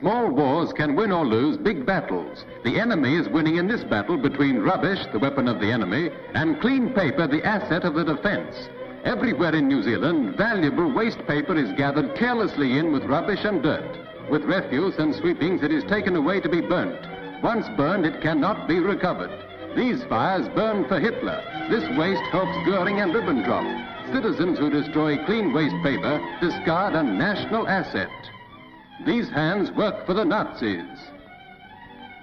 Small wars can win or lose big battles. The enemy is winning in this battle between rubbish, the weapon of the enemy, and clean paper, the asset of the defense. Everywhere in New Zealand, valuable waste paper is gathered carelessly in with rubbish and dirt. With refuse and sweepings, it is taken away to be burnt. Once burned, it cannot be recovered. These fires burn for Hitler. This waste helps Goering and Ribbentrop. Citizens who destroy clean waste paper discard a national asset. These hands work for the Nazis.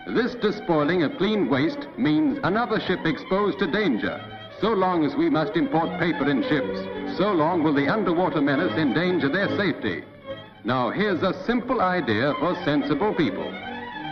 This despoiling of clean waste means another ship exposed to danger. So long as we must import paper in ships, so long will the underwater menace endanger their safety. Now here's a simple idea for sensible people.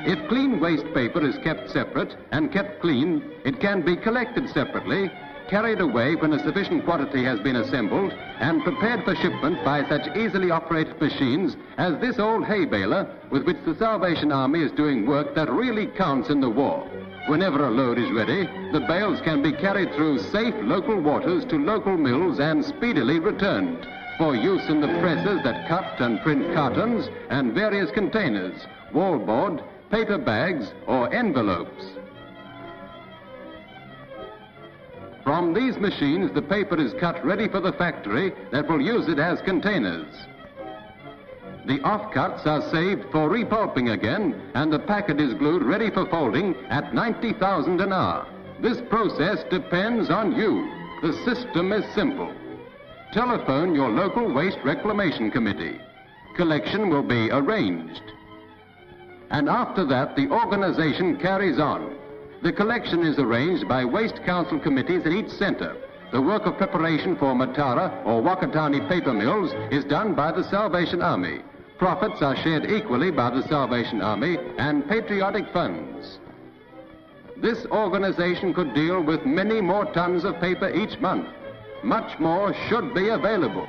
If clean waste paper is kept separate and kept clean, it can be collected separately, carried away when a sufficient quantity has been assembled, and prepared for shipment by such easily operated machines as this old hay baler with which the Salvation Army is doing work that really counts in the war. Whenever a load is ready, the bales can be carried through safe local waters to local mills and speedily returned for use in the presses that cut and print cartons and various containers, wallboard, paper bags, or envelopes. From these machines, the paper is cut ready for the factory that will use it as containers. The offcuts are saved for repulping again, and the packet is glued ready for folding at 90,000 an hour. This process depends on you. The system is simple. Telephone your local waste reclamation committee. Collection will be arranged. And after that, the organization carries on. The collection is arranged by waste council committees at each center. The work of preparation for Mataura or Whakatane paper mills is done by the Salvation Army. Profits are shared equally by the Salvation Army and patriotic funds. This organization could deal with many more tons of paper each month. Much more should be available.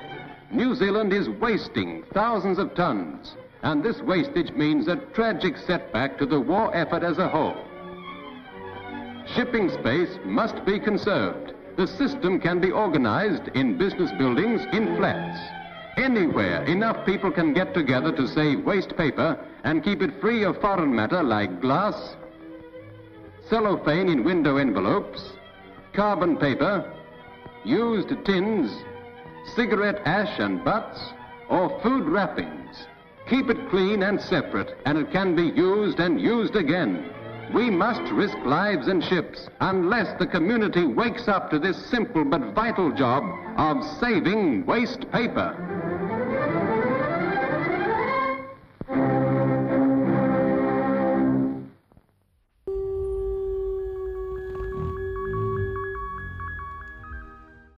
New Zealand is wasting thousands of tons, and this wastage means a tragic setback to the war effort as a whole. Shipping space must be conserved. The system can be organized in business buildings, in flats. Anywhere enough people can get together to save waste paper and keep it free of foreign matter like glass, cellophane in window envelopes, carbon paper, used tins, cigarette ash and butts, or food wrappings. Keep it clean and separate, and it can be used and used again. We must risk lives and ships unless the community wakes up to this simple but vital job of saving waste paper.